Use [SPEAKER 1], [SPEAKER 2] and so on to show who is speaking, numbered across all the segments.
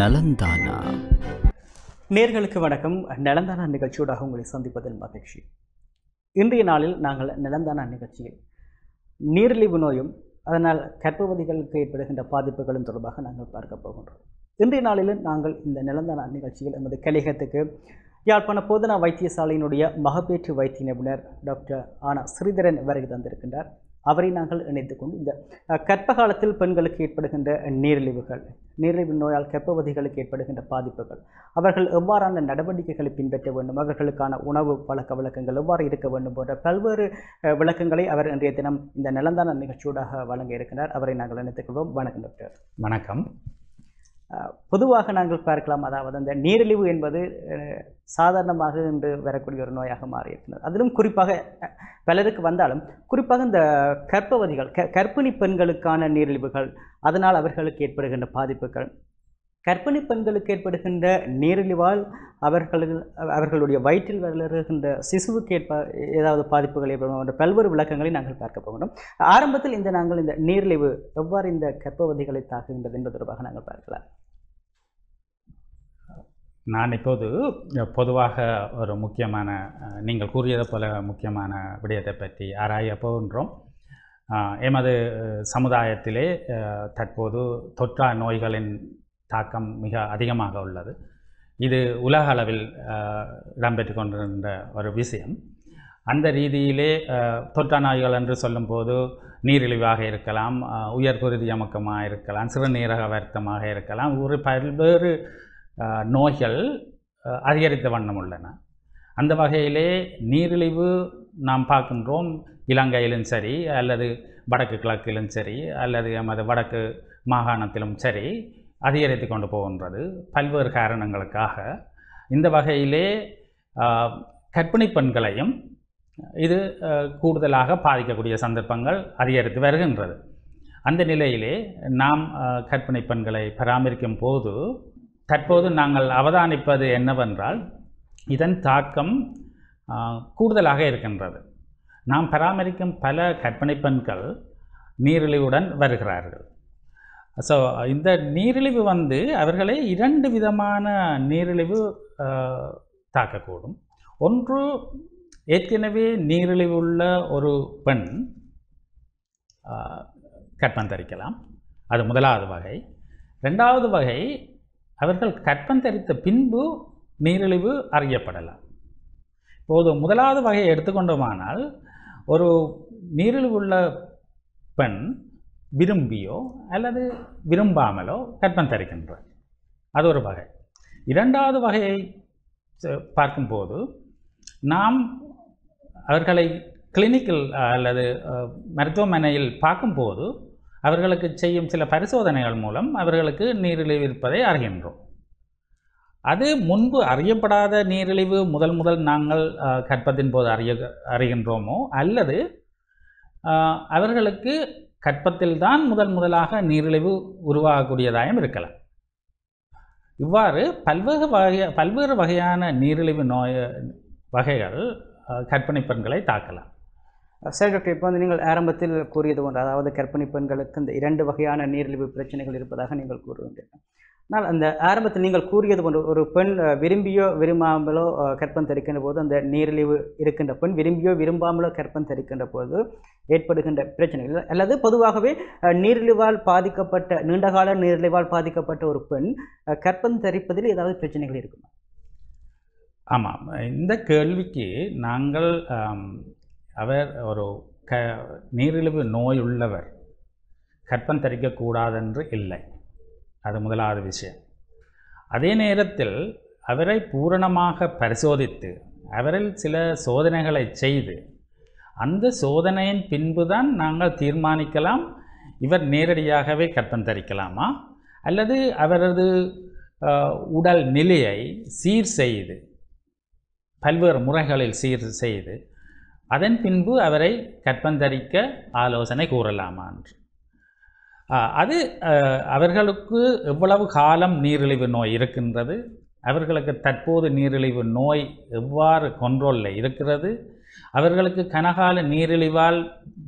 [SPEAKER 1] நலந்தானா.
[SPEAKER 2] நேர்களுக்கு வணக்கம். நலந்தானா நிகழ்ச்சியோடாக உங்களை சந்திப்பதில் மகிழ்ச்சி. இன்றைய நாளில் நாங்கள் நலந்தானா நிகழ்ச்சியில் நீரிழிவு நோயும் அதனால் கர்ப்பவதிகளுக்கு ஏற்படுகின்ற பாதிப்புகளும் தொடர்பாக நாங்கள் பார்க்க போகின்றோம். இன்றைய நாளில் நாங்கள் இந்த நலந்தானா நிகழ்ச்சியில் எமது கலிகத்துக்கு யாழ்ப்பாண போதனா வைத்தியசாலையினுடைய மகப்பேற்று வைத்திய நிபுணர் டாக்டர் ஆனா ஸ்ரீதரன் வருகை தந்திருக்கின்றார். அவரை நாங்கள் இணைத்து கொண்டு இந்த கற்ப காலத்தில் பெண்களுக்கு ஏற்படுகின்ற நீரிழிவுகள் நீரிழிவு நோயால் கற்பவதிகளுக்கு ஏற்படுகின்ற பாதிப்புகள் அவர்கள் எவ்வாறான நடவடிக்கைகளை பின்பற்ற வேண்டும் அவர்களுக்கான உணவு பழக்க வழக்கங்கள் எவ்வாறு இருக்க வேண்டும் போன்ற பல்வேறு விளக்கங்களை அவர் இன்றைய தினம் இந்த நிலந்தான நிகழ்ச்சியூடாக வழங்க இருக்கிறார் அவரை நாங்கள் இணைத்துக் கொள்வோம். வணக்கம் டாக்டர்.
[SPEAKER 3] வணக்கம்.
[SPEAKER 2] பொதுவாக நாங்கள் பார்க்கலாம் அதாவது அந்த நீரிழிவு என்பது சாதாரணமாக இன்று வரக்கூடிய ஒரு நோயாக மாறியிருக்கிறது. அதிலும் குறிப்பாக பலருக்கு வந்தாலும் குறிப்பாக இந்த கர்ப்பவதிகள் க கர்ப்பிணி பெண்களுக்கான நீரிழிவுகள் அதனால் அவர்களுக்கு ஏற்படுகின்ற பாதிப்புகள். கர்ப்பிணி பெண்களுக்கு ஏற்படுகின்ற நீரிழிவால் அவர்கள் அவர்களுடைய வயிற்றில் வளருகின்ற சிசுவுக்கு ஏற்ப ஏதாவது பாதிப்புகள் ஏற்படும் என்ற பல்வேறு விளக்கங்களை நாங்கள் பார்க்க போகிறோம். ஆரம்பத்தில் இந்த நாங்கள் இந்த நீரிழிவு எவ்வாறு இந்த கர்ப்பவதிகளை தாக்குகின்றது என்பது தொடர்பாக நாங்கள் பார்க்கலாம்.
[SPEAKER 3] நான் இப்போது பொதுவாக ஒரு முக்கியமான நீங்கள் கூறியது போல முக்கியமான விடயத்தை பற்றி ஆராய போகின்றோம். எமது சமுதாயத்திலே தற்போது தொற்றா நோய்களின் தாக்கம் மிக அதிகமாக உள்ளது. இது உலக அளவில் இடம்பெற்று கொண்டிருந்த ஒரு விஷயம். அந்த ரீதியிலே தொற்றா நோய்கள் என்று சொல்லும்போது நீரிழிவாக இருக்கலாம் உயர் உயர்குருதி அமுக்கமாக இருக்கலாம் சிறுநீரக வருத்தமாக இருக்கலாம் ஒரு பல்வேறு நோய்கள் அதிகரித்த வண்ணம் உள்ளன. அந்த வகையிலே நீரிழிவு நாம் பார்க்கின்றோம். இலங்கையிலும் சரி அல்லது வடக்கு கிழக்கிலும் சரி அல்லது எமது வடக்கு மாகாணத்திலும் சரி அதிகரித்து கொண்டு போகின்றது. பல்வேறு காரணங்களுக்காக. இந்த வகையிலே அஹ், கர்ப்பிணி பெண்களையும் இது கூடுதலாக பாதிக்கக்கூடிய சந்தர்ப்பங்கள் அதிகரித்து வருகின்றது. அந்த நிலையிலே நாம் அஹ், கர்ப்பிணி பெண்களை பராமரிக்கும் போது தற்போது நாங்கள் அவதானிப்பது என்னவென்றால் இதன் தாக்கம் கூடுதலாக இருக்கின்றது. நாம் பராமரிக்கும் பல கற்பனை பெண்கள் நீரிழிவுடன் வருகிறார்கள். ஸோ இந்த நீரிழிவு வந்து அவர்களை இரண்டு விதமான நீரிழிவு தாக்கக்கூடும். ஒன்று ஏற்கனவே நீரிழிவு உள்ள ஒரு பெண் அஹ், கற்பம் தரிக்கலாம். அது முதலாவது வகை. ரெண்டாவது வகை அவர்கள் கற்பம் தரித்த பின்பு நீரிழிவு அறியப்படலாம் இப்போது முதலாவது வகையை எடுத்துக்கொண்டோமானால் ஒரு நீரிழிவு உள்ள பெண் விரும்பியோ அல்லது விரும்பாமலோ கற்பம் தரிக்கின்றார் அது ஒரு வகை. இரண்டாவது வகையை பார்க்கும்போது நாம் அவர்களை கிளினிக்கில் அல்லது மருத்துவமனையில் பார்க்கும்போது அவர்களுக்கு செய்யும் சில பரிசோதனைகள் மூலம் அவர்களுக்கு நீரிழிவு இருப்பதை அறிகின்றோம். அது முன்பு அறியப்படாத நீரிழிவு முதல் முதல் நாங்கள் கற்பத்தின் போது அறிய அறிகின்றோமோ அல்லது அவர்களுக்கு கற்பத்தில்தான் முதல் முதலாக நீரிழிவு உருவாகக்கூடியதாயும் இருக்கலாம். இவ்வாறு பல்வேறு வகை பல்வேறு வகையான நீரிழிவு நோய் வகைகள் அஹ், பெண்களை தாக்கலாம்.
[SPEAKER 2] சரி டாக்டர் இப்போ வந்து நீங்கள் ஆரம்பத்தில் கூறியது ஒன்று அதாவது கர்ப்பிணி பெண்களுக்கு இந்த இரண்டு வகையான நீரிழிவு பிரச்சனைகள் இருப்பதாக நீங்கள் கூறுகின்றீர்கள் ஆனால் அந்த ஆரம்பத்தில் நீங்கள் கூறியது போன்று ஒரு பெண் விரும்பியோ விரும்பாமலோ கற்பம் கர்ப்பம் தரிக்கின்ற போது அந்த நீரிழிவு இருக்கின்ற பெண் விரும்பியோ விரும்பாமலோ கற்பம் தரிக்கின்ற போது ஏற்படுகின்ற பிரச்சனைகள். அல்லது பொதுவாகவே நீரிழிவால் பாதிக்கப்பட்ட நீண்டகால நீரிழிவால் பாதிக்கப்பட்ட ஒரு பெண் கற்பம் தரிப்பதில் ஏதாவது பிரச்சனைகள் இருக்குமா?
[SPEAKER 3] ஆமாம். இந்த கேள்விக்கு நாங்கள் அவர் ஒரு க நீரிழிவு நோய் உள்ளவர் கற்பம் தரிக்கக்கூடாதென்று இல்லை. அது முதலாவது விஷயம். அதே நேரத்தில் அவரை பூரணமாக பரிசோதித்து அவரில் சில சோதனைகளை செய்து அந்த சோதனையின் பின்புதான் நாங்கள் தீர்மானிக்கலாம் இவர் நேரடியாகவே கற்பம் தரிக்கலாமா? அல்லது அவரது உடல் நிலையை சீர் செய்து பல்வேறு முறைகளில் சீர் செய்து அதன் பின்பு அவரை கற்பந்தரிக்க ஆலோசனை கூறலாமா என்று அது அவர்களுக்கு எவ்வளவு காலம் நீரிழிவு நோய் இருக்கின்றது? அவர்களுக்கு தற்போது நீரிழிவு நோய் எவ்வாறு கொண்ட்ரோலில் இருக்கிறது? அவர்களுக்கு கனகால நீரிழிவால்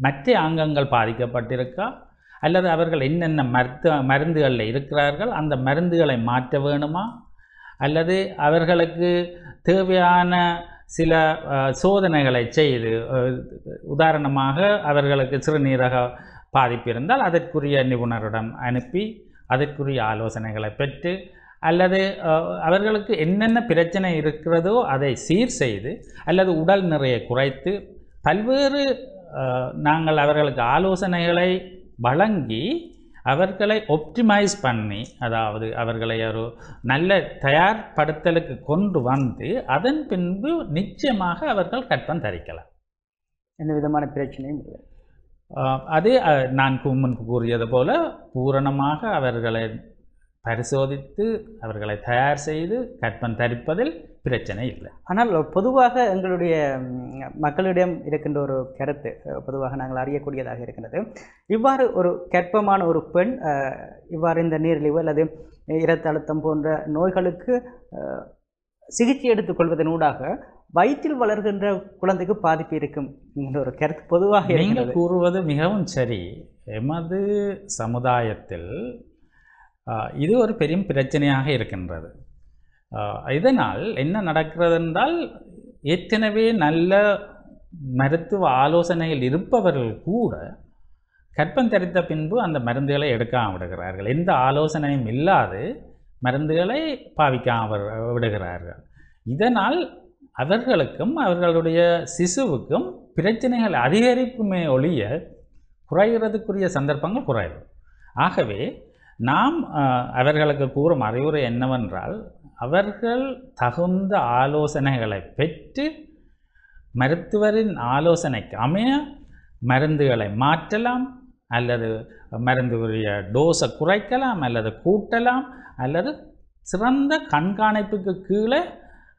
[SPEAKER 3] மற்ற அங்கங்கள் பாதிக்கப்பட்டிருக்கா? அல்லது அவர்கள் என்னென்ன மருத்து மருந்துகளில் இருக்கிறார்கள்? அந்த மருந்துகளை மாற்ற வேணுமா? அல்லது அவர்களுக்கு தேவையான சில சோதனைகளை செய்து உதாரணமாக அவர்களுக்கு சிறுநீரக பாதிப்பு இருந்தால் அதற்குரிய நிபுணரிடம் அனுப்பி அதற்குரிய ஆலோசனைகளை பெற்று அல்லது அவர்களுக்கு என்னென்ன பிரச்சனை இருக்கிறதோ அதை சீர் செய்து அல்லது உடல் நிறையை குறைத்து பல்வேறு நாங்கள் அவர்களுக்கு ஆலோசனைகளை வழங்கி அவர்களை ஒப்டிமைஸ் பண்ணி அதாவது அவர்களை ஒரு நல்ல தயார்படுத்தலுக்கு கொண்டு வந்து அதன் பின்பு நிச்சயமாக அவர்கள் கற்பம் தரிக்கலாம்.
[SPEAKER 2] எந்த விதமான பிரச்சனையும் இல்லை.
[SPEAKER 3] அது நான் முன்பு கூறியது போல பூரணமாக அவர்களை பரிசோதித்து அவர்களை தயார் செய்து கற்பம் தரிப்பதில் பிரச்சனை இல்லை.
[SPEAKER 2] ஆனால் பொதுவாக எங்களுடைய மக்களிடம் இருக்கின்ற ஒரு கருத்து பொதுவாக நாங்கள் அறியக்கூடியதாக இருக்கின்றது. இவ்வாறு ஒரு கற்பமான ஒரு பெண் இவ்வாறு இந்த நீரிழிவு அல்லது இரத்த அழுத்தம் போன்ற நோய்களுக்கு சிகிச்சை எடுத்துக்கொள்வதனூடாக வயிற்றில் வளர்கின்ற குழந்தைக்கு பாதிப்பு இருக்கும் என்ற ஒரு கருத்து பொதுவாக
[SPEAKER 3] நீங்கள் கூறுவது மிகவும் சரி. எமது சமுதாயத்தில் இது ஒரு பெரும் பிரச்சனையாக இருக்கின்றது. இதனால் என்ன நடக்கிறது என்றால் ஏற்கனவே நல்ல மருத்துவ ஆலோசனையில் இருப்பவர்கள் கூட கற்பம் தரித்த பின்பு அந்த மருந்துகளை எடுக்காம விடுகிறார்கள். எந்த ஆலோசனையும் இல்லாது மருந்துகளை பாவிக்காம விடுகிறார்கள். இதனால் அவர்களுக்கும் அவர்களுடைய சிசுவுக்கும் பிரச்சனைகள் அதிகரிப்புமே ஒழிய குறைகிறதுக்குரிய சந்தர்ப்பங்கள் குறைவு. ஆகவே நாம் அவர்களுக்கு கூறும் அறிவுரை என்னவென்றால் அவர்கள் தகுந்த ஆலோசனைகளை பெற்று மருத்துவரின் ஆலோசனைக்கு அமைய மருந்துகளை மாற்றலாம் அல்லது மருந்துக்குரிய டோஸை குறைக்கலாம் அல்லது கூட்டலாம் அல்லது சிறந்த கண்காணிப்புக்கு கீழே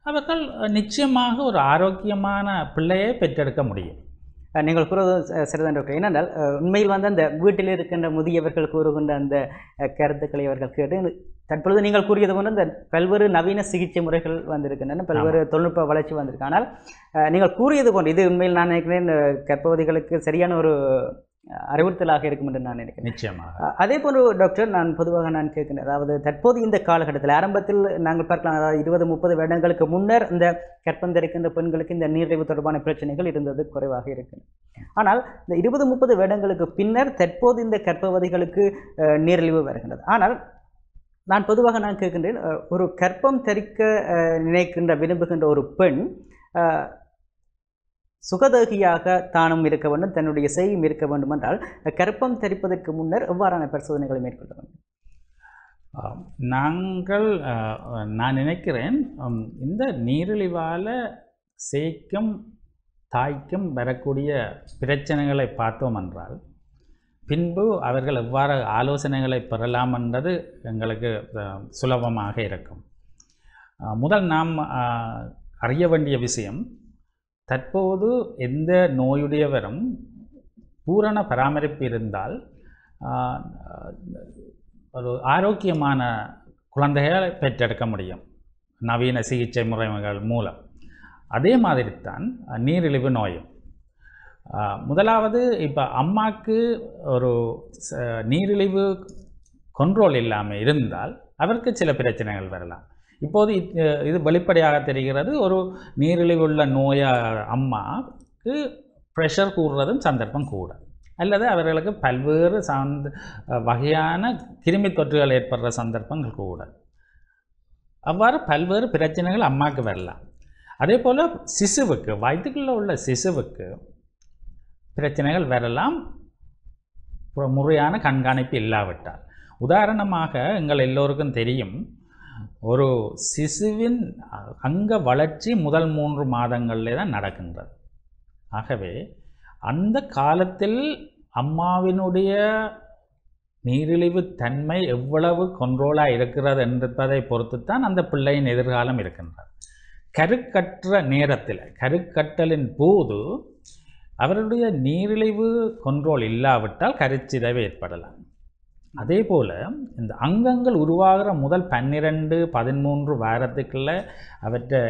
[SPEAKER 3] அவர்கள் நிச்சயமாக ஒரு ஆரோக்கியமான பிள்ளையை பெற்றெடுக்க முடியும்.
[SPEAKER 2] நீங்கள் கூறுவது ச- சரிதான் டாக்டர் ஏனென்றால் உண்மையில் வந்து அந்த வீட்டில் இருக்கின்ற முதியவர்கள் கூறுகின்ற அந்த கருத்துக்களை அவர்கள் கேட்டு தற்பொழுது நீங்கள் கூறியது போன்ற இந்த பல்வேறு நவீன சிகிச்சை முறைகள் வந்திருக்கின்றன பல்வேறு தொழில்நுட்ப வளர்ச்சி வந்திருக்கு. ஆனால் நீங்கள் கூறியது போன்று இது உண்மையில் நான் நினைக்கிறேன் அஹ், கர்ப்பவதிகளுக்கு சரியான ஒரு அறிவுறுத்தலாக இருக்கும் என்று நான் நினைக்கிறேன்.
[SPEAKER 3] நிச்சயமாக.
[SPEAKER 2] அதே போன்று டாக்டர் நான் பொதுவாக நான் கேட்கிறேன் அதாவது தற்போது இந்த காலகட்டத்தில் ஆரம்பத்தில் நாங்கள் பார்க்கலாம் அதாவது இருபது முப்பது வருடங்களுக்கு முன்னர் இந்த கற்பம் தரிக்கின்ற பெண்களுக்கு இந்த நீரிழிவு தொடர்பான பிரச்சனைகள் இருந்தது குறைவாக இருக்கு. ஆனால் இந்த இருபது முப்பது வருடங்களுக்கு பின்னர் தற்போது இந்த கர்ப்பவதிகளுக்கு அஹ், நீரிழிவு வருகின்றது. ஆனால் நான் பொதுவாக நான் கேட்கின்றேன் ஒரு கற்பம் தரிக்க நினைக்கின்ற விரும்புகின்ற ஒரு பெண் சுகதேகியாக தானும் இருக்க வேண்டும் தன்னுடைய செய்யும் இருக்க வேண்டும் என்றால் கற்பம் தரிப்பதற்கு முன்னர் எவ்வாறான பரிசோதனைகளை மேற்கொள்ள வேண்டும்?
[SPEAKER 3] நாங்கள் நான் நினைக்கிறேன் இந்த நீரிழிவால் சேய்க்கும் தாய்க்கும் வரக்கூடிய பிரச்சனைகளை பார்த்தோம் என்றால் பின்பு அவர்கள் எவ்வாறு ஆலோசனைகளை பெறலாம் என்பது எங்களுக்கு சுலபமாக இருக்கும். முதல் நாம் அறிய வேண்டிய விஷயம் தற்போது எந்த நோயுடையவரும் பூரண பராமரிப்பு இருந்தால் ஒரு ஆரோக்கியமான குழந்தைகளை பெற்றெடுக்க முடியும். நவீன சிகிச்சை முறைகள் மூலம். அதே மாதிரி தான் நீரிழிவு நோயும். முதலாவது இப்போ அம்மாவுக்கு ஒரு நீரிழிவு கண்ட்ரோல் இல்லாமல் இருந்தால் அவருக்கு சில பிரச்சனைகள் வரலாம். இப்போது இது இது வெளிப்படையாக தெரிகிறது. ஒரு நீரிழிவுள்ள நோயாக அம்மாவுக்கு ப்ரெஷர் கூடுறதும் சந்தர்ப்பம் கூட. அல்லது அவர்களுக்கு பல்வேறு சந்த வகையான கிருமி தொற்றுகள் ஏற்படுற சந்தர்ப்பங்கள் கூட. அவ்வாறு பல்வேறு பிரச்சனைகள் அம்மாவுக்கு வரலாம். அதே போல் சிசுவுக்கு வயதுக்குள்ளே உள்ள சிசுவுக்கு பிரச்சனைகள் வரலாம். முறையான கண்காணிப்பு இல்லாவிட்டால். உதாரணமாக எங்கள் எல்லோருக்கும் தெரியும் ஒரு சிசுவின் அங்க வளர்ச்சி முதல் மூன்று மாதங்களிலே தான் நடக்கின்றது. ஆகவே அந்த காலத்தில் அம்மாவினுடைய நீரிழிவு தன்மை எவ்வளவு கண்ட்ரோலாக இருக்கிறது என்பதை பொறுத்துத்தான் அந்த பிள்ளையின் எதிர்காலம் இருக்கின்றது. கருக்கற்ற நேரத்தில் கருக்கட்டலின் போது அவருடைய நீரிழிவு கண்ட்ரோல் இல்லாவிட்டால் கருச்சிதைவு ஏற்படலாம். அதே போல் இந்த அங்கங்கள் உருவாகிற முதல் பன்னிரெண்டு பதிமூன்று வாரத்துக்குள்ளே அவற்றை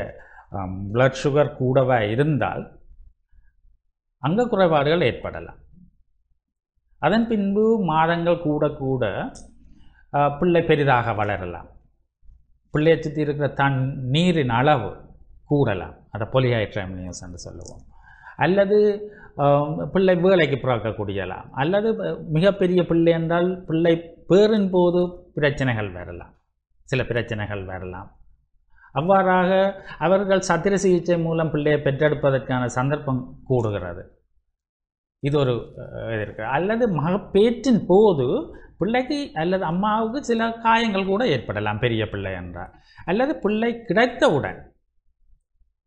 [SPEAKER 3] பிளட் சுகர் கூடவா இருந்தால் அங்க குறைபாடுகள் ஏற்படலாம். அதன் பின்பு மாதங்கள் கூட கூட பிள்ளை பெரிதாக வளரலாம். பிள்ளையை சுற்றி இருக்கிற தன் நீரின் அளவு கூடலாம். அதை பொலிஹைட்ரமினியஸ் என்று சொல்லுவோம். அல்லது பிள்ளை வேலைக்கு பிறக்கக்கூடியலாம். அல்லது மிகப்பெரிய பிள்ளை என்றால் பிள்ளை பேரின் போது பிரச்சனைகள் வரலாம். சில பிரச்சனைகள் வரலாம். அவ்வாறாக அவர்கள் சத்திர சிகிச்சை மூலம் பிள்ளையை பெற்றெடுப்பதற்கான சந்தர்ப்பம் கூடுகிறது. இது ஒரு இது இருக்கு. அல்லது மகப்பேற்றின் போது பிள்ளைக்கு அல்லது அம்மாவுக்கு சில காயங்கள் கூட ஏற்படலாம் பெரிய பிள்ளை என்றால். அல்லது பிள்ளை கிடைத்தவுடன்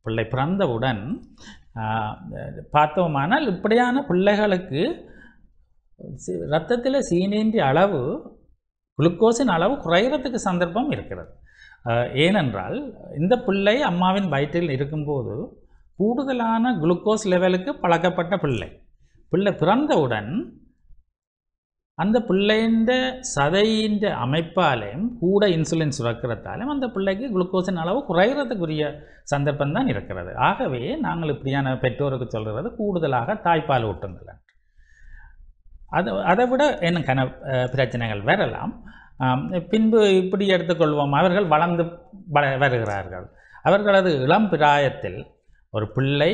[SPEAKER 3] பிள்ளை பிறந்தவுடன் பார்த்தோமானால் இப்படியான பிள்ளைகளுக்கு ரத்தத்தில் இரத்தத்தில் சீனின்ற அளவு குளுக்கோஸின் அளவு குறைகிறதுக்கு சந்தர்ப்பம் இருக்கிறது. ஏனென்றால் இந்த பிள்ளை அம்மாவின் வயிற்றில் இருக்கும்போது கூடுதலான குளுக்கோஸ் லெவலுக்கு பழக்கப்பட்ட பிள்ளை. பிள்ளை பிறந்தவுடன் அந்த பிள்ளைன்ற சதையின் அமைப்பாலையும் கூட இன்சுலின் சுரக்கிறதாலும் அந்த பிள்ளைக்கு குளுக்கோஸின் அளவு குறைகிறதுக்குரிய சந்தர்ப்பம் தான் இருக்கிறது. ஆகவே நாங்கள் இப்படியான பெற்றோருக்கு சொல்கிறது கூடுதலாக தாய்ப்பால் ஊட்டுங்கள் அது அதை விட என்ன கன பிரச்சனைகள் வரலாம். பின்பு இப்படி எடுத்துக்கொள்வோம். அவர்கள் வளர்ந்து வருகிறார்கள். அவர்களது இளம் பிராயத்தில் ஒரு பிள்ளை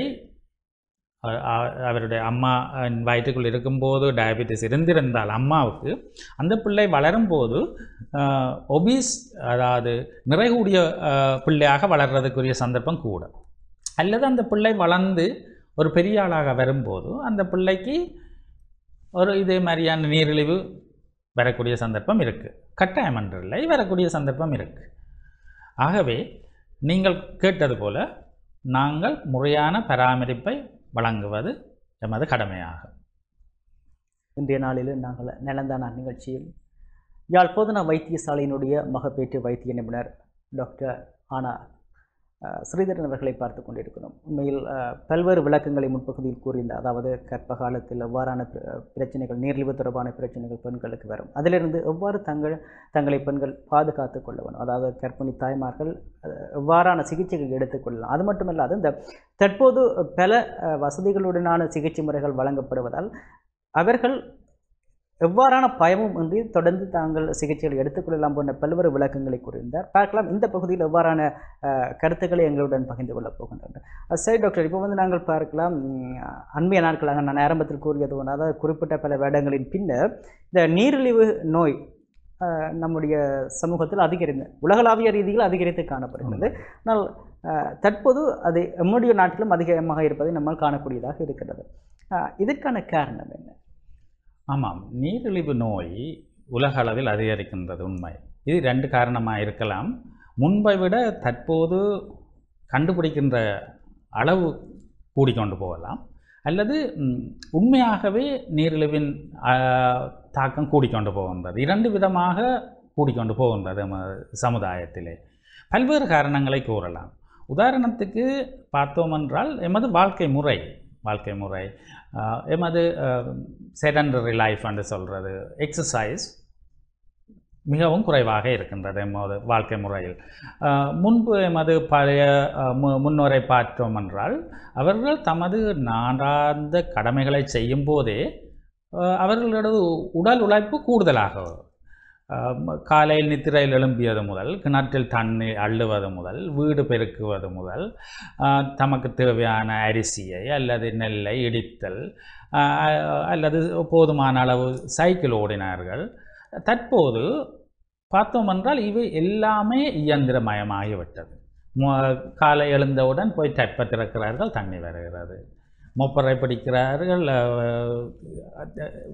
[SPEAKER 3] அவருடைய அம்மா வயிற்றுக்குள் இருக்கும்போது டயபெட்டிஸ் இருந்திருந்தால் அம்மாவுக்கு அந்த பிள்ளை வளரும்போது ஒபீஸ் அதாவது நிறைகூடிய பிள்ளையாக வளர்றதுக்குரிய சந்தர்ப்பம் கூட. அல்லது அந்த பிள்ளை வளர்ந்து ஒரு பெரிய ஆளாக வரும்போது அந்த பிள்ளைக்கு ஒரு இதே மாதிரியான நீரிழிவு வரக்கூடிய சந்தர்ப்பம் இருக்குது கட்டாயம் இல்லை வரக்கூடிய சந்தர்ப்பம் இருக்குது ஆகவே நீங்கள் கேட்டது போல் நாங்கள் முறையான பராமரிப்பை வழங்குவது எமது கடமையாகும்.
[SPEAKER 2] இன்றைய நாளில் நாங்கள் நலந்தான நிகழ்ச்சியில் யாழ் போதனா வைத்தியசாலையினுடைய மகப்பேற்று வைத்திய நிபுணர் டாக்டர் ஆனா ஸ்ரீதரன் அவர்களை பார்த்து கொண்டிருக்கிறோம். உண்மையில் பல்வேறு விளக்கங்களை முன்பகுதியில் கூறியிருந்த அதாவது கற்ப காலத்தில் எவ்வாறான பிர- பிரச்சனைகள் நீரிழிவு தொடர்பான பிரச்சனைகள் பெண்களுக்கு வரும். அதிலிருந்து எவ்வாறு தங்கள் தங்களை பெண்கள் பாதுகாத்து கொள்ள அதாவது கற்பிணி தாய்மார்கள் எவ்வாறான சிகிச்சைகள் எடுத்துக்கொள்ளலாம் அது மட்டுமல்லாது இந்த தற்போது பல வசதிகளுடனான சிகிச்சை முறைகள் வழங்கப்படுவதால் அவர்கள் எவ்வாறான பயமும் இன்றி தொடர்ந்து தாங்கள் சிகிச்சைகளை எடுத்துக்கொள்ளலாம் போன்ற பல்வேறு விளக்கங்களை கூறியிருந்தார். பார்க்கலாம் இந்த பகுதியில் எவ்வாறான கருத்துக்களை எங்களுடன் பகிர்ந்து கொள்ளப் போகின்றனர். அஹ், சரி டாக்டர் இப்போ வந்து நாங்கள் பார்க்கலாம். அண்மைய நாட்களாக நான் ஆரம்பத்தில் கூறியது ஒன்று அதாவது குறிப்பிட்ட பல வேடங்களின் பின்னர் இந்த நீரிழிவு நோய் நம்முடைய சமூகத்தில் அதிகரித்து உலகளாவிய ரீதியில் அதிகரித்து காணப்படுகிறது. ஆனால் தற்போது அது நம்முடைய நாட்டிலும் அதிகமாக இருப்பதை நம்மால் காணக்கூடியதாக இருக்கிறது. இதற்கான காரணம் என்ன?
[SPEAKER 3] ஆமாம். நீரிழிவு நோய் உலக அளவில் அதிகரிக்கின்றது உண்மை. இது ரெண்டு காரணமாக இருக்கலாம். முன்பை விட தற்போது கண்டுபிடிக்கின்ற அளவு கூடிக்கொண்டு போகலாம். அல்லது உண்மையாகவே நீரிழிவின் தாக்கம் கூடிக்கொண்டு போகின்றது. இரண்டு விதமாக கூடிக்கொண்டு போகின்றது நம்ம சமுதாயத்திலே. பல்வேறு காரணங்களை கூறலாம். உதாரணத்துக்கு பார்த்தோம் என்றால் எமது வாழ்க்கை முறை வாழ்க்கை முறை எமது செடன்டரி லைஃப் என்று சொல்கிறது எக்ஸசைஸ் மிகவும் குறைவாக இருக்கின்றது எமது வாழ்க்கை முறையில். முன்பு எமது பழைய மு- முன்னோரை பார்த்தோம் என்றால் அவர்கள் தமது நாடார்ந்த கடமைகளை செய்யும் போதே அவர்களது உடல் உழைப்பு கூடுதலாக காலையில் நித்திரையில் எழும்பியது முதல் கிணற்றில் தண்ணீர் அள்ளுவது முதல் வீடு பெருக்குவது முதல் தமக்கு தேவையான அரிசியை அல்லது நெல்லை இடித்தல் அல்லது போதுமான அளவு சைக்கிள் ஓடினார்கள். தற்போது பார்த்தோம் என்றால் இவை எல்லாமே இயந்திரமயமாகிவிட்டது. காலை எழுந்தவுடன் போய் டப்பை திறக்கிறார்கள் தண்ணி வருகிறது. மொப்பரை பிடிக்கிறார்கள்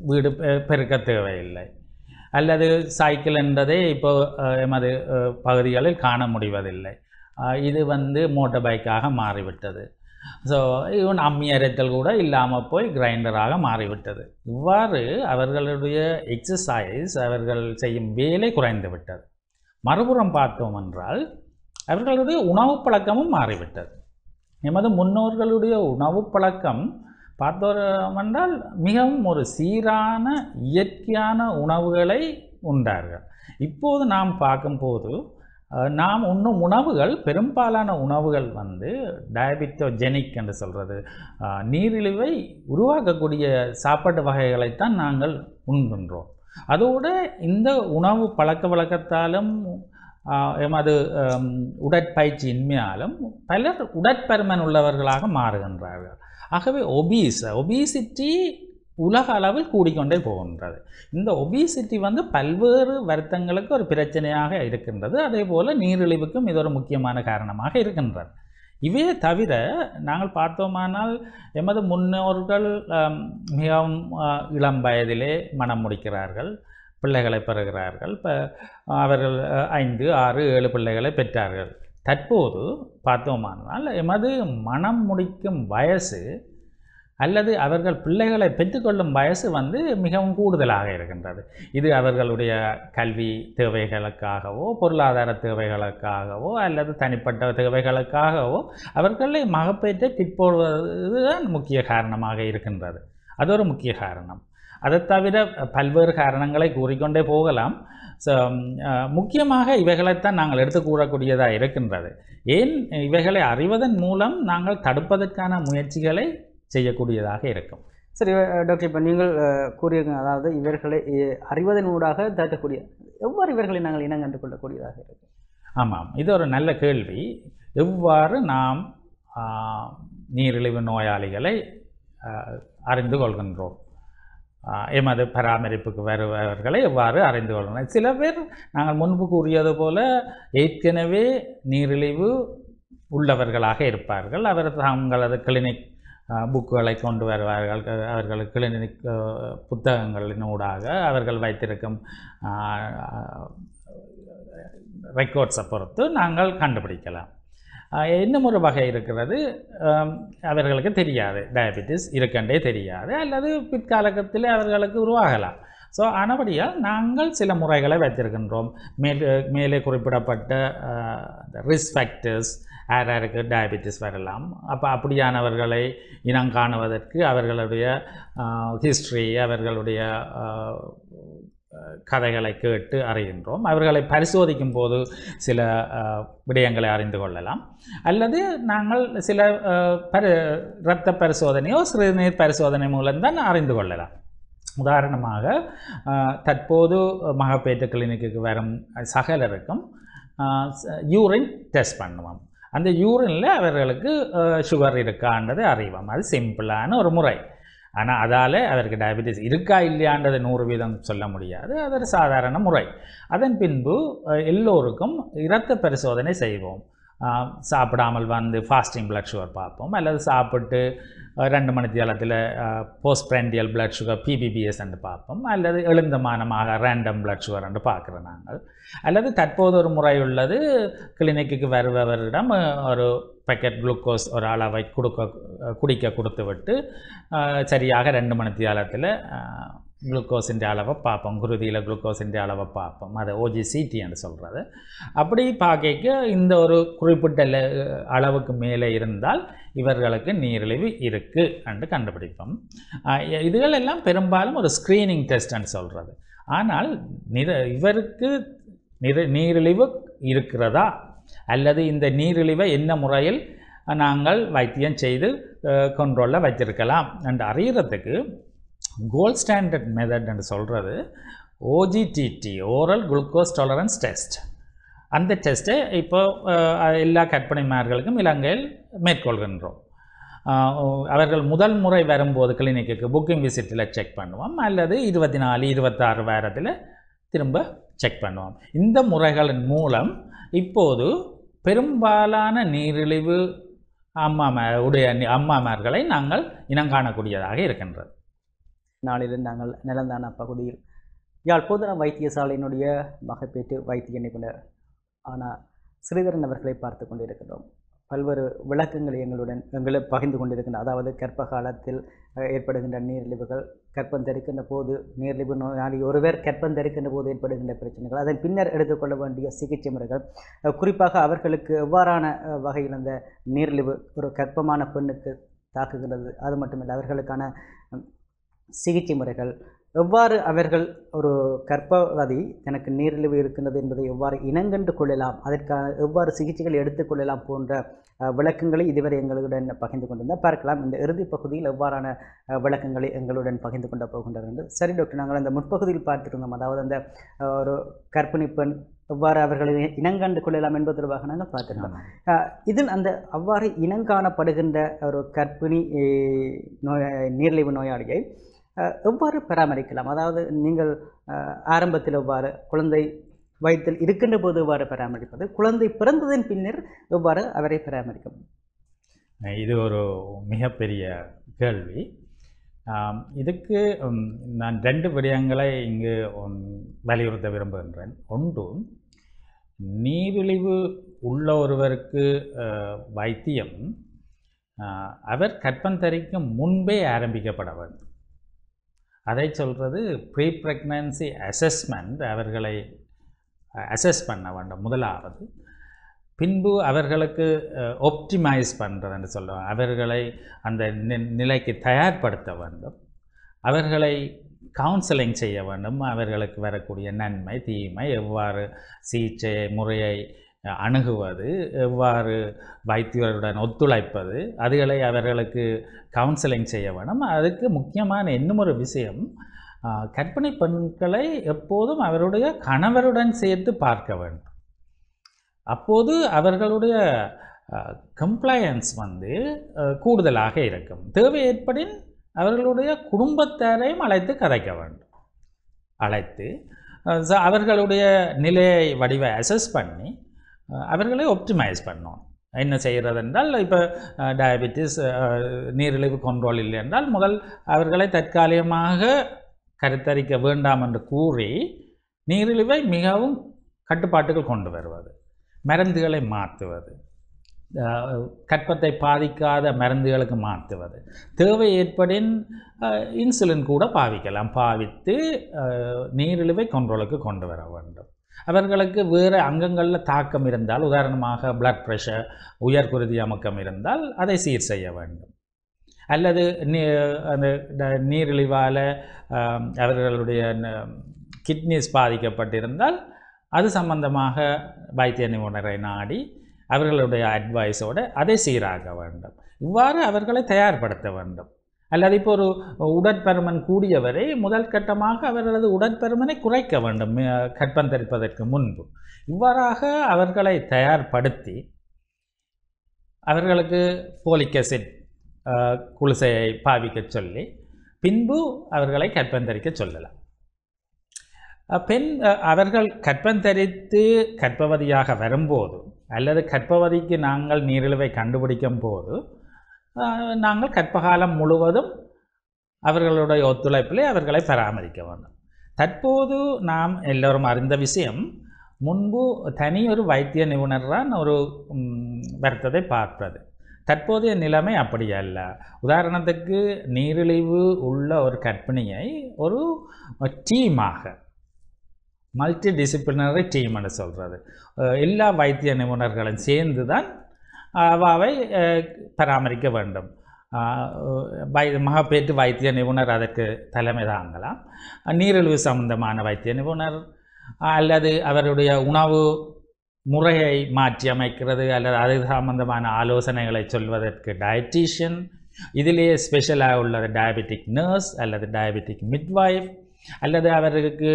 [SPEAKER 3] வீடு பெ- பெருக்க தேவையில்லை. அல்லது சைக்கிள் என்பதை இப்போ எமது பகுதிகளில் காண முடிவதில்லை. இது வந்து மோட்டார் பைக்காக மாறிவிட்டது. ஸோ இவன் அம்மி அரைத்தல் கூட இல்லாமல் போய் கிரைண்டராக மாறிவிட்டது. இவ்வாறு அவர்களுடைய எக்ஸசைஸ் அவர்கள் செய்யும் வேலை குறைந்து விட்டது மறுபுறம் பார்த்தோம் என்றால் அவர்களுடைய உணவு பழக்கமும் மாறிவிட்டது. எமது முன்னோர்களுடைய உணவு பழக்கம் பார்த்தோமென்றால் மிகவும் ஒரு சீரான இயற்கையான உணவுகளை உண்டார்கள். இப்போது நாம் பார்க்கும்போது நாம் உண்ணும் உணவுகள் பெரும்பாலான உணவுகள் வந்து டயபிட்டோஜெனிக் என்று சொல்கிறது நீரிழிவை உருவாக்கக்கூடிய சாப்பாட்டு வகைகளைத்தான் நாங்கள் உண்கின்றோம். அதோடு இந்த உணவு பழக்க வழக்கத்தாலும் எமது உடற்பயிற்சியின்மையாலும் பலர் உடற்பருமன் உள்ளவர்களாக மாறுகின்றார்கள். ஆகவே ஒபீஸ் ஒபீசிட்டி உலக அளவில் கூடிக்கொண்டே போகின்றது. இந்த ஒபிசிட்டி வந்து பல்வேறு வருத்தங்களுக்கு ஒரு பிரச்சனையாக இருக்கின்றது. அதே போல் நீரிழிவுக்கும் இது ஒரு முக்கியமான காரணமாக இருக்கின்றது. இவையே தவிர நாங்கள் பார்த்தோமானால் எமது முன்னோர்கள் மிகவும் இளம் வயதிலே மனம் முடிக்கிறார்கள் பிள்ளைகளை பெறுகிறார்கள். இப்போ அவர்கள் ஐந்து ஆறு ஏழு பிள்ளைகளை பெற்றார்கள். தற்போது பார்த்தோமானால் எமது மனம் முடிக்கும் வயசு அல்லது அவர்கள் பிள்ளைகளை பெற்றுக்கொள்ளும் வயசு வந்து மிகவும் கூடுதலாக இருக்கின்றது. இது அவர்களுடைய கல்வி தேவைகளுக்காகவோ பொருளாதார தேவைகளுக்காகவோ அல்லது தனிப்பட்ட தேவைகளுக்காகவோ அவர்களை மகப்பேற்றை பிற்போடுவதுதான் முக்கிய காரணமாக இருக்கின்றது. அது ஒரு முக்கிய காரணம். அதை தவிர பல்வேறு காரணங்களை கூறிக்கொண்டே போகலாம். ஸோ முக்கியமாக இவைகளைத்தான் நாங்கள் எடுத்து கூறக்கூடியதாக இருக்கின்றது. ஏன் இவைகளை அறிவதன் மூலம் நாங்கள் தடுப்பதற்கான முயற்சிகளை செய்யக்கூடியதாக இருக்கும்.
[SPEAKER 2] சரி டாக்டர் இப்போ நீங்கள் அஹ், கூறியிருக்கீங்க அதாவது இவர்களை அறிவதன் ஊடாக தடுக்கக்கூடிய எவ்வாறு இவர்களை நாங்கள் இனங்கண்டு கொள்ளக்கூடியதாக இருக்கு
[SPEAKER 3] ஆமாம் இது ஒரு நல்ல கேள்வி. எவ்வாறு நாம் நீரிழிவு நோயாளிகளை அறிந்து கொள்கின்றோம்? எமது பராமரிப்புக்கு வருபவர்களை எவ்வாறு அறிந்து கொள்ளணும் சில பேர் நாங்கள் முன்பு கூறியது போல ஏற்கனவே நீரிழிவு உள்ளவர்களாக இருப்பார்கள். அவர் தங்களது கிளினிக் புக்குகளை கொண்டு வருவார்கள். அவர்கள் கிளினிக் புத்தகங்களினூடாக அவர்கள் வைத்திருக்கும் ரெக்கார்ட்ஸை பொறுத்து நாங்கள் கண்டுபிடிக்கலாம். இன்னும் ஒரு வகை இருக்கிறது. அவர்களுக்கு தெரியாது. டயபெட்டிஸ் இருக்கண்டே தெரியாது. அல்லது பிற்காலத்தில் அவர்களுக்கு உருவாகலாம். ஸோ ஆனபடியால் நாங்கள் சில முறைகளை வைத்திருக்கின்றோம். மேலே மேலே குறிப்பிடப்பட்ட ரிஸ்க் ஃபேக்டர்ஸ் யார் யாருக்கு டயபெட்டிஸ் வரலாம். அப்போ அப்படியானவர்களை இனம் காணுவதற்கு அவர்களுடைய ஹிஸ்ட்ரி அவர்களுடைய கதைகளை கேட்டு அறிகின்றோம். அவர்களை பரிசோதிக்கும் போது சில விடயங்களை அறிந்து கொள்ளலாம். அல்லது நாங்கள் சில பரி இரத்த பரிசோதனையோ சிறுநீர் பரிசோதனை மூலம்தான் அறிந்து கொள்ளலாம். உதாரணமாக தற்போது மகப்பேற்று கிளினிக்கு வரும் சகலருக்கும் யூரின் டெஸ்ட் பண்ணுவோம். அந்த யூரினில் அவர்களுக்கு சுகர் இருக்கான்றது அறிவோம். அது சிம்பிளான ஒரு முறை. ஆனால் அதால் அதற்கு டயபெட்டிஸ் இருக்கா இல்லையான்றதை நூறு வீதம் சொல்ல முடியாது. அது ஒரு சாதாரண முறை. அதன் பின்பு எல்லோருக்கும் இரத்த பரிசோதனை செய்வோம். சாப்பிடாமல் வந்து ஃபாஸ்டிங் பிளட் சுகர் பார்ப்போம் அல்லது சாப்பிட்டு ரெண்டு மணி தியாலத்தில் post prandial blood sugar PPBS என்று பார்ப்போம் அல்லது எழுந்தமானமாக ரேண்டம் பிளட் சுகர் என்று பார்க்குறோம் நாங்கள் அல்லது தற்போது ஒரு முறை உள்ளது கிளினிக்கு வருபவரிடம் ஒரு பேக்கெட் குளுக்கோஸ் ஒரு அளவை கொடுக்க குடிக்க கொடுத்து விட்டு சரியாக ரெண்டு மணி தியாலத்தில் குளுக்கோஸின் அளவை பார்ப்போம் குருதியில் குளுக்கோஸின் அளவை பார்ப்போம். அதை ஓஜிசிடின்னு சொல்கிறது அப்படி பார்க்க இந்த ஒரு குறிப்பிட்ட அளவுக்கு மேலே இருந்தால் இவர்களுக்கு நீரிழிவு இருக்குது என்று கண்டுபிடிப்போம். இதுகளெல்லாம் பெரும்பாலும் ஒரு ஸ்க்ரீனிங் டெஸ்ட்ன்னு சொல்கிறது ஆனால் நிற இவருக்கு நிற நீரிழிவு இருக்கிறதா? அல்லது இந்த நீரிழிவை என்ன முறையில் நாங்கள் வைத்தியம் செய்து கண்ட்ரோலில் வச்சிருக்கலாம் என்று அறிகிறதுக்கு கோல்ட் ஸ்டாண்டர்ட் மெத்தட் என்று சொல்கிறது OGTT oral glucose tolerance test அந்த டெஸ்ட்டை இப்போ எல்லா கற்பனைமார்களுக்கும் இலங்கையில் மேற்கொள்கின்றோம். அவர்கள் முதல் முறை வரும்போது கிளினிக்கு புக்கிங் விசிட்டில் செக் பண்ணுவோம். அல்லது இருபத்தி நாலு இருபத்தாறு வாரத்தில் திரும்ப செக் பண்ணுவோம். இந்த முறைகளின் மூலம் இப்போது பெரும்பாலான நீரிழிவு அம்மாமா உடைய அம்மாமார்களை நாங்கள் இனங்காணக்கூடியதாக இருக்கின்றது.
[SPEAKER 2] நாளில் நாங்கள் நிலந்தான பகுதியில். யாழ் பொதுநல வைத்தியசாலையினுடைய மகப்பேற்று வைத்திய நிபுணர் ஆனால் ஸ்ரீதரன் அவர்களை பார்த்து கொண்டிருக்கிறோம் பல்வேறு விளக்கங்களை எங்களுடன் எங்களை பகிர்ந்து கொண்டிருக்கின்றன. அதாவது கர்ப்ப காலத்தில் ஏற்படுகின்ற நீரிழிவுகள் கற்பம் தரிக்கின்ற போது நீரிழிவு நோயாளி ஒருவர் கற்பம் தரிக்கின்ற போது ஏற்படுகின்ற பிரச்சனைகள் அதன் பின்னர் எடுத்துக்கொள்ள வேண்டிய சிகிச்சை முறைகள். குறிப்பாக அவர்களுக்கு எவ்வாறான வகையில் அந்த நீரிழிவு ஒரு கற்பமான பெண்ணுக்கு தாக்குகிறது அது மட்டுமில்லை அவர்களுக்கான சிகிச்சை முறைகள். எவ்வாறு அவர்கள் ஒரு கர்ப்பவதி தனக்கு நீரிழிவு இருக்கின்றது என்பதை எவ்வாறு இனங்கண்டு கொள்ளலாம் அதற்கான எவ்வாறு சிகிச்சைகள் எடுத்துக்கொள்ளலாம் போன்ற விளக்கங்களை இதுவரை எங்களுடன் பகிர்ந்து கொண்டிருந்தால் பார்க்கலாம் இந்த இறுதி பகுதியில் எவ்வாறான விளக்கங்களை எங்களுடன் பகிர்ந்து கொண்டு போகின்றனர் என்று. சரி டாக்டர் நாங்கள் அந்த முற்பகுதியில் பார்த்திருந்தோம். அதாவது அந்த ஒரு கர்ப்பிணி பெண் எவ்வாறு அவர்களை இனங்கண்டு கொள்ளலாம் என்பது தொடர்பாக நாங்கள் பார்த்திருந்தோம். இதில் அந்த அவ்வாறு இனங்காணப்படுகின்ற ஒரு அஹ், நோய் நீரிழிவு நோயாளியை எவ்வாறு பராமரிக்கலாம்? அதாவது நீங்கள் ஆரம்பத்தில் எவ்வாறு குழந்தை வயிற்றில் இருக்கின்ற போது எவ்வாறு பராமரிப்பது? குழந்தை பிறந்ததன் பின்னர் எவ்வாறு அவரை பராமரிக்கும்?
[SPEAKER 3] இது ஒரு மிகப்பெரிய கேள்வி. இதுக்கு நான் ரெண்டு விடயங்களை இங்கு வலியுறுத்த விரும்புகின்றேன். ஒன்று நீரிழிவு உள்ள ஒருவருக்கு வைத்தியம் அவர் அவர் கற்பந்தரிக்கும் முன்பே ஆரம்பிக்கப்பட வேண்டும். அதை சொல்கிறது ப்ரீ ப்ரெக்னன்சி அசஸ்மெண்ட் அவர்களை அசஸ் பண்ண வேண்டும் முதலாவது. பின்பு அவர்களுக்கு ஒப்டிமைஸ் பண்ணுறதுன்னு சொல்லுவாங்க. அவர்களை அந்த நிலைக்கு தயார்படுத்த வேண்டும். அவர்களை கவுன்சிலிங் செய்ய வேண்டும். அவர்களுக்கு வரக்கூடிய நன்மை தீமை எவ்வாறு சிகிச்சை முறையை அணுகுவது எவ்வாறு வைத்தியருடன் ஒத்துழைப்பது அதுகளை அவர்களுக்கு கவுன்சிலிங் செய்ய வேண்டும் அதுக்கு முக்கியமான இன்னும் ஒரு விஷயம் கற்பனை பெண்களை எப்போதும் அவருடைய கணவருடன் சேர்த்து பார்க்க வேண்டும். அப்போது அவர்களுடைய கம்ப்ளையன்ஸ் வந்து கூடுதலாக இருக்கும். தேவை ஏற்படின் அவர்களுடைய குடும்பத்தாரையும் அழைத்து கதைக்க வேண்டும். அழைத்து அவர்களுடைய நிலையை வடிவை அசஸ் பண்ணி அவர்களை ஒப்டிமைஸ் பண்ணணும். என்ன செய்கிறது என்றால் இப்போ டயபெட்டிஸ் நீரிழிவு கண்ட்ரோல் இல்லை என்றால் முதல் அவர்களை தற்காலிகமாக கருத்தரிக்க வேண்டாம் என்று கூறி நீரிழிவை மிகவும் கட்டுப்பாட்டுகள் கொண்டு வருவது. மருந்துகளை மாற்றுவது. கற்பத்தை பாதிக்காத மருந்துகளுக்கு மாற்றுவது. தேவை ஏற்படின் இன்சுலின் கூட பாவிக்கலாம். பாவித்து நீரிழிவை கண்ட்ரோலுக்கு கொண்டு வர வேண்டும். அவர்களுக்கு வேறு அங்கங்களில் தாக்கம் இருந்தால் உதாரணமாக பிளட் ப்ரெஷர் உயர்குருதி அமுக்கம் இருந்தால் அதை சீர் செய்ய வேண்டும். அல்லது நீ அந்த நீரிழிவால் அவர்களுடைய கிட்னிஸ் பாதிக்கப்பட்டிருந்தால் அது சம்பந்தமாக வைத்திய நிபுணரை நாடி அவர்களுடைய அட்வைஸோடு அதை சீராக வேண்டும். இவ்வாறு அவர்களை தயார்படுத்த வேண்டும். அல்லது இப்போ ஒரு உடற்பருமன் கூடியவரை முதல் கட்டமாக அவர்களது உடற்பருமனை குறைக்க வேண்டும் கற்பந்தரிப்பதற்கு தரிப்பதற்கு முன்பு. இவ்வாறாக அவர்களை தயார்படுத்தி அவர்களுக்கு போலிக் அசிட் குளிசையை பாவிக்கச் சொல்லி பின்பு அவர்களை கற்பந்தரிக்க சொல்லலாம். பெண் அஹ், அவர்கள் கற்பந்தரித்து கற்பவதியாக வரும்போது அல்லது கற்பவதிக்கு நாங்கள் நீரிழிவை கண்டுபிடிக்கும் போது நாங்கள் கர்ப்பகாலம் முழுவதும் அவர்களுடைய ஒத்துழைப்பிலே அவர்களை பராமரிக்க வேண்டும். தற்போது நாம் எல்லோரும் அறிந்த விஷயம் முன்பு தனி ஒரு வைத்திய நிபுணர் தான் ஒரு வருத்தத்தை பார்ப்பது. தற்போதைய நிலைமை அப்படி அல்ல. உதாரணத்துக்கு நீரிழிவு உள்ள ஒரு கற்பிணியை ஒரு டீமாக மல்டி டிசிப்ளினரி டீம்னு சொல்கிறது எல்லா வைத்திய நிபுணர்களும் சேர்ந்து தான் அவாவை பராமரிக்க வேண்டும் வை மகப்பேற்று வைத்திய நிபுணர் அதற்கு தலைமை தாங்கலாம் நீரிழிவு சம்பந்தமான வைத்திய நிபுணர் அல்லது அவருடைய உணவு முறையை மாற்றி அமைக்கிறது அல்லது அது சம்பந்தமான ஆலோசனைகளை சொல்வதற்கு டயட்டீஷியன் இதிலேயே ஸ்பெஷலாக உள்ளது டயபெட்டிக் நர்ஸ் அல்லது டயபெட்டிக் மிட்வைஃப் அல்லது அவருக்கு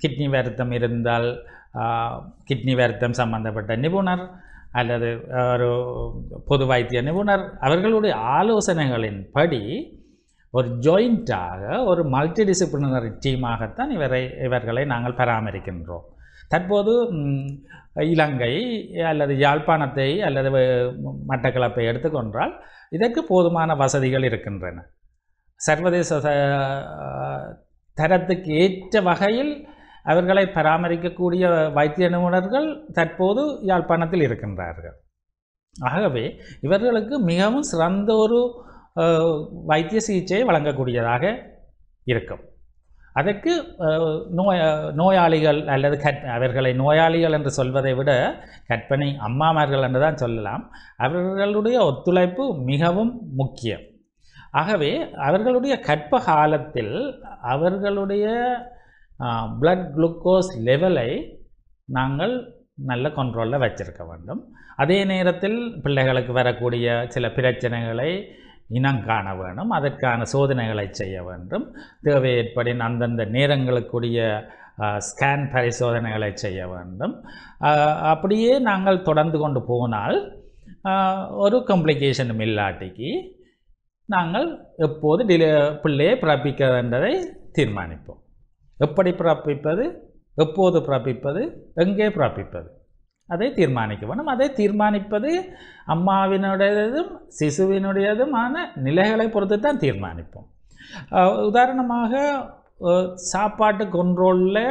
[SPEAKER 3] கிட்னி வருத்தம் இருந்தால் கிட்னி வருத்தம் சம்பந்தப்பட்ட நிபுணர் அல்லது ஒரு பொது வைத்திய நிபுணர் அவர்களுடைய ஆலோசனைகளின்படி ஒரு ஜாயிண்ட்டாக ஒரு மல்டி டிசிப்ளினரி டீமாகத்தான் இவரை இவர்களை நாங்கள் பராமரிக்கின்றோம். தற்போது இலங்கை அல்லது யாழ்ப்பாணத்தை அல்லது மட்டக்களப்பை எடுத்துக்கொண்டால் இதற்கு போதுமான வசதிகள் இருக்கின்றன. சர்வதேச தரத்துக்கு ஏற்ற வகையில் அவர்களை பராமரிக்கக்கூடிய வைத்திய நிபுணர்கள் தற்போது யாழ்ப்பாணத்தில் இருக்கின்றார்கள். ஆகவே இவர்களுக்கு மிகவும் சிறந்த ஒரு வைத்திய சிகிச்சையை வழங்கக்கூடியதாக இருக்கும். அதற்கு அஹ், நோய நோயாளிகள் அல்லது கற் அவர்களை நோயாளிகள் என்று சொல்வதை விட கற்பனை அம்மாமார்கள் என்று தான் சொல்லலாம். அவர்களுடைய ஒத்துழைப்பு மிகவும் முக்கியம். ஆகவே அவர்களுடைய கற்ப காலத்தில் அவர்களுடைய பிளட் குளுக்கோஸ் லெவலை நாங்கள் நல்ல கண்ட்ரோலில் வச்சிருக்க வேண்டும். அதே நேரத்தில் பிள்ளைகளுக்கு வரக்கூடிய சில பிரச்சனைகளை இனம் காண வேண்டும். அதற்கான சோதனைகளை செய்ய வேண்டும். தேவை ஏற்படின் அந்தந்த நேரங்களுக்குரிய ஸ்கேன் பரிசோதனைகளை செய்ய வேண்டும். அப்படியே நாங்கள் தொடர்ந்து கொண்டு போனால் ஒரு கம்ப்ளிகேஷனும் இல்லாட்டிக்கு நாங்கள் எப்போது டிலே பிள்ளையை பிறப்பிக்க வேண்டதை தீர்மானிப்போம். எப்படி பிறப்பிப்பது? எப்போது பிறப்பிப்பது? எங்கே பிறப்பிப்பது? அதை தீர்மானிக்க வேண்டும் அதை தீர்மானிப்பது அம்மாவினுடையதும் சிசுவினுடையதுமான நிலைகளை பொறுத்து தான் தீர்மானிப்போம் உதாரணமாக சாப்பாட்டு கொண்ட்ரோலில்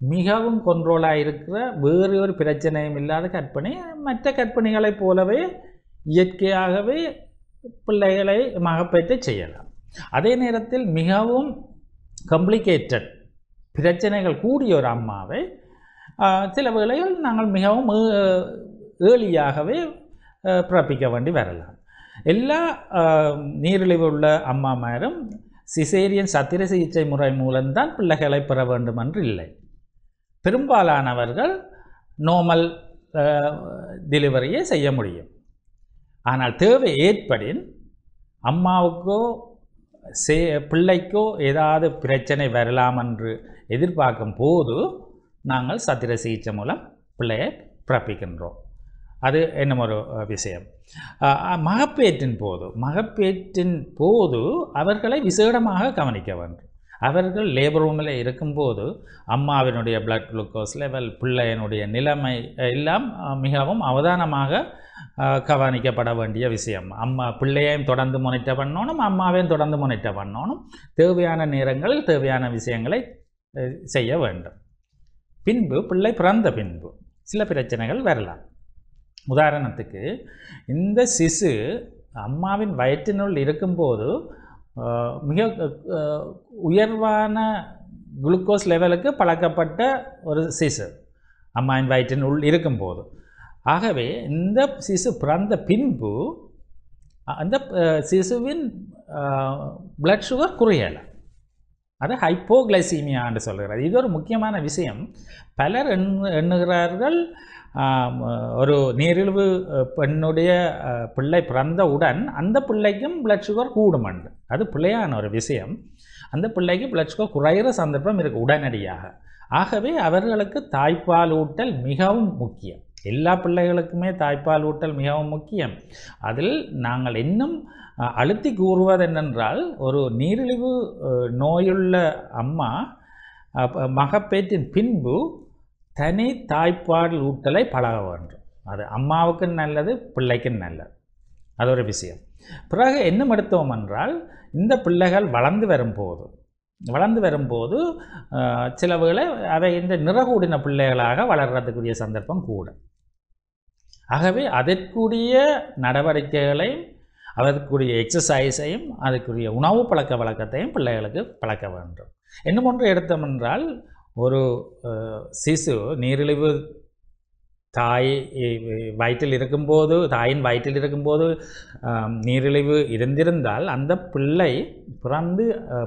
[SPEAKER 3] மிகவும் கொண்ட்ரோலாக இருக்கிற வேறு ஒரு பிரச்சனையும் இல்லாத கற்பனை மற்ற கற்பனைகளைப் போலவே இயற்கையாகவே பிள்ளைகளை மகப்பேற்றை செய்யலாம். அதே நேரத்தில் மிகவும் கம்ப்ளிகேட்டட் பிரச்சனைகள் கூடிய ஒரு அம்மாவை சில வேளைகள் நாங்கள் மிகவும் ஏழியாகவே பிறப்பிக்க வேண்டி வரலாம். எல்லா நீரிழிவு உள்ள அம்மாமாரும் சிசேரியன் சத்திர சிகிச்சை முறை மூலம்தான் பிள்ளைகளை பெற வேண்டும் என்று இல்லை. பெரும்பாலானவர்கள் நோமல் டெலிவரியை செய்ய முடியும். ஆனால் தேவை ஏற்படின் அம்மாவுக்கோ சே பிள்ளைக்கோ ஏதாவது பிரச்சனை வரலாம் என்று எதிர்பார்க்கும் போது நாங்கள் சத்திர சிகிச்சை மூலம் பிள்ளையை பிறப்பிக்கின்றோம். அது என்னும் ஒரு விஷயம். மகப்பேற்றின் போது மகப்பேற்றின் போது அவர்களை விசேடமாக கவனிக்க வேண்டும். அவர்கள் லேபர் ரூமில் இருக்கும்போது அம்மாவினுடைய பிளட் குளுக்கோஸ் லெவல் பிள்ளையினுடைய நிலைமை எல்லாம் மிகவும் அவதானமாக கவனிக்கப்பட வேண்டிய விஷயம். அம்மா பிள்ளையையும் தொடர்ந்து மொனிட்டர் பண்ணணும் அம்மாவையும் தொடர்ந்து மொனிட்டர் பண்ணணும். தேவையான நேரங்களில் தேவையான விஷயங்களை செய்ய வேண்டும் பின்பு பிள்ளை பிறந்த பின்பு சில பிரச்சனைகள் வரலாம். உதாரணத்துக்கு இந்த சிசு அம்மாவின் வயிற்றினுள் இருக்கும்போது மிக உயர்வான குளுக்கோஸ் லெவலுக்கு பழக்கப்பட்ட ஒரு சிசு அம்மாவின் வயிற்றினுள் இருக்கும்போது. ஆகவே இந்த சிசு பிறந்த பின்பு அந்த சிசுவின் பிளட் சுகர் குறையலை அது ஹைப்போகிளைசீமியான்னு சொல்கிறது இது ஒரு முக்கியமான விஷயம். பலர் எண்ணு எண்ணுகிறார்கள் ஒரு நீரிழிவு பெண்ணுடைய பிள்ளை பிறந்தவுடன் அந்த பிள்ளைக்கும் பிளட் சுகர் கூடுமண்டு அது பிள்ளையான ஒரு விஷயம். அந்த பிள்ளைக்கு பிளட் சுகர் குறையிற சந்தர்ப்பம் இருக்குது உடனடியாக. ஆகவே அவர்களுக்கு தாய்ப்பால் ஊட்டல் மிகவும் முக்கியம். எல்லா பிள்ளைகளுக்குமே தாய்ப்பால் ஊட்டல் மிகவும் முக்கியம். அதில் நாங்கள் இன்னும் அழுத்தி கூறுவது என்னென்றால் ஒரு நீரிழிவு நோயுள்ள அம்மா மகப்பேற்றின் பின்பு தனி தாய்ப்பால் ஊட்டலை பழக வேண்டும். அது அம்மாவுக்கும் நல்லது பிள்ளைக்கும் நல்லது. அது ஒரு விஷயம். பிறகு என்ன எடுத்தோம் என்றால் இந்த பிள்ளைகள் வளர்ந்து வரும்போது வளர்ந்து வரும்போது சிலவுகளை அதை அவை இந்த நிறகூடின பிள்ளைகளாக வளர்கிறதுக்குரிய சந்தர்ப்பம் கூட. ஆகவே அதற்குரிய நடவடிக்கைகளையும் அதற்குரிய எக்ஸசைஸையும் அதற்குரிய உணவு பழக்க வழக்கத்தையும் பிள்ளைகளுக்கு பழக்க வேண்டும். இன்னும் ஒன்று எடுத்தோம் என்றால் ஒரு சிசு நீரிழிவு தாய் வயிற்றில் இருக்கும்போது தாயின் வயிற்றில் இருக்கும்போது நீரிழிவு இருந்திருந்தால் அந்த பிள்ளை பிறந்து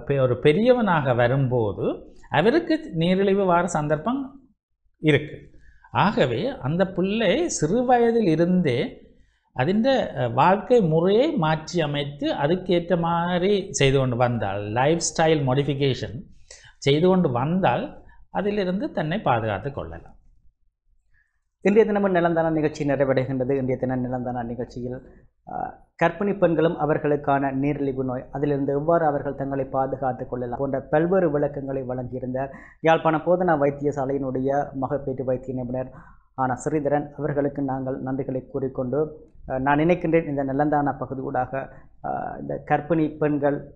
[SPEAKER 3] பெ- ஒரு பெரியவனாக வரும்போது அவருக்கு நீரிழிவு வார சந்தர்ப்பம் இருக்குது ஆகவே அந்த பிள்ளை சிறு வயதில் இருந்தே അതിൻ്റെ வாழ்க்கை முறையை மாற்றி அமைத்து அதுக்கேற்ற மாதிரி செய்து கொண்டு வந்தால் லைஃப் ஸ்டைல் மாடிஃபிகேஷன் செய்து கொண்டு வந்தால் அதிலிருந்து தன்னை பாதுகாத்து கொள்ளலாம்
[SPEAKER 2] இன்றைய தினமும் நிலந்தான நிகழ்ச்சி நிறைவடைகின்றது இன்றைய தினம் நிலந்தான நிகழ்ச்சியில் கற்பிணி பெண்களும் அவர்களுக்கான நீரிழிவு நோய். அதிலிருந்து எவ்வாறு அவர்கள் தங்களை பாதுகாத்து கொள்ளலாம் போன்ற பல்வேறு விளக்கங்களை வழங்கியிருந்தார். யாழ்ப்பாண போதனா வைத்தியசாலையினுடைய மகப்பேற்று வைத்திய நிபுணர் ஆன ஸ்ரீதரன் அவர்களுக்கு நாங்கள் நன்றிகளை கூறிக்கொண்டு நான் நினைக்கின்றேன் இந்த நிலந்தான பகுதியூடாக ஊடாக இந்த கற்பிணி பெண்கள்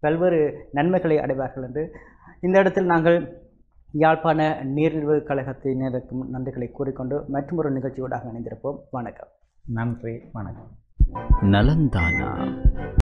[SPEAKER 2] பல்வேறு நன்மைகளை அடைவார்கள் என்று. இந்த இடத்தில் நாங்கள் யாழ்ப்பாண நீரிழிவு கழகத்தினருக்கும் நன்றிகளை கூறிக்கொண்டு மற்றொரு நிகழ்ச்சியோடாக இணைந்திருப்போம். வணக்கம்.
[SPEAKER 3] நன்றி. வணக்கம்.
[SPEAKER 1] நலந்தானா